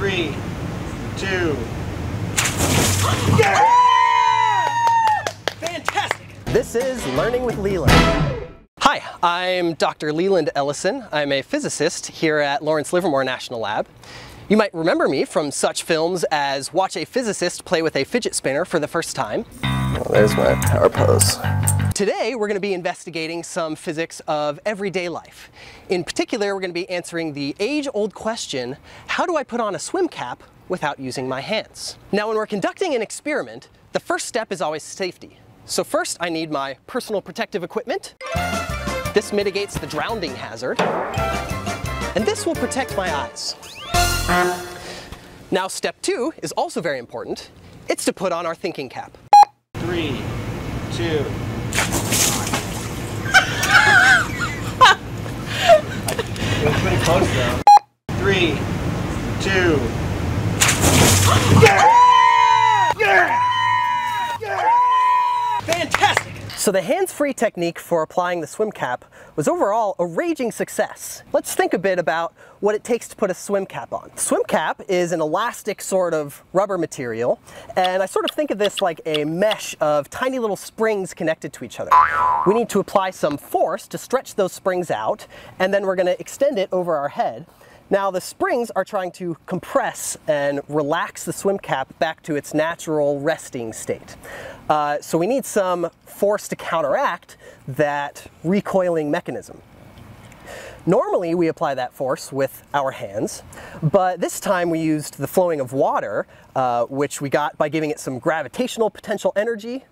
Three, two. Yeah! Fantastic! This is Learning with Leland. Hi, I'm Dr. Leland Ellison. I'm a physicist here at Lawrence Livermore National Lab. You might remember me from such films as watch a physicist play with a fidget spinner for the first time. Well, there's my power pose. Today, we're going to be investigating some physics of everyday life. In particular, we're going to be answering the age-old question, how do I put on a swim cap without using my hands? Now, when we're conducting an experiment, the first step is always safety. So first, I need my personal protective equipment. This mitigates the drowning hazard. And this will protect my eyes. Now, step two is also very important. It's to put on our thinking cap. Three, two. it was pretty close though. Three, two. Fantastic! So the hands-free technique for applying the swim cap was overall a raging success. Let's think a bit about what it takes to put a swim cap on. Swim cap is an elastic sort of rubber material, and I sort of think of this like a mesh of tiny little springs connected to each other. We need to apply some force to stretch those springs out, and then we're gonna extend it over our head. Now the springs are trying to compress and relax the swim cap back to its natural resting state. Uh, so we need some force to counteract that recoiling mechanism. Normally we apply that force with our hands, but this time we used the flowing of water, uh, which we got by giving it some gravitational potential energy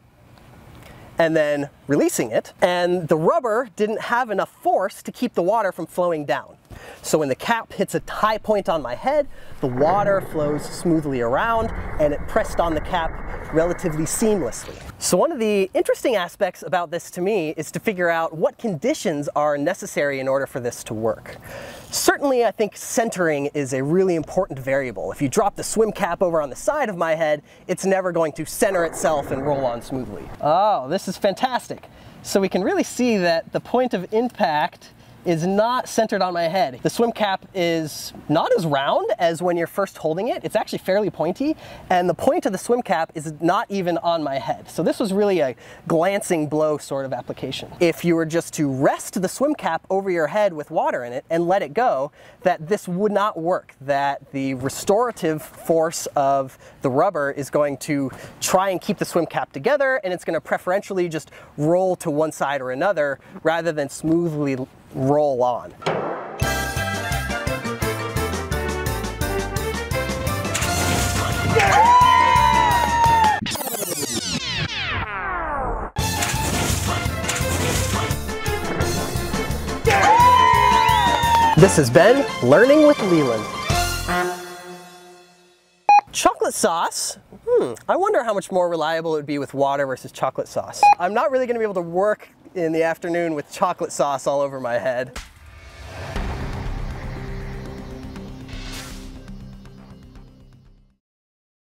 and then releasing it. And the rubber didn't have enough force to keep the water from flowing down. So when the cap hits a high point on my head, the water flows smoothly around and it pressed on the cap relatively seamlessly. So one of the interesting aspects about this to me is to figure out what conditions are necessary in order for this to work. Certainly I think centering is a really important variable. If you drop the swim cap over on the side of my head, it's never going to center itself and roll on smoothly. Oh, this is fantastic. So we can really see that the point of impact is not centered on my head. The swim cap is not as round as when you're first holding it. It's actually fairly pointy, and the point of the swim cap is not even on my head. So this was really a glancing blow sort of application. If you were just to rest the swim cap over your head with water in it and let it go, that this would not work, that the restorative force of the rubber is going to try and keep the swim cap together, and it's gonna preferentially just roll to one side or another rather than smoothly roll on. This has been Learning with Leland. Chocolate sauce? Hmm, I wonder how much more reliable it would be with water versus chocolate sauce. I'm not really gonna be able to work in the afternoon with chocolate sauce all over my head.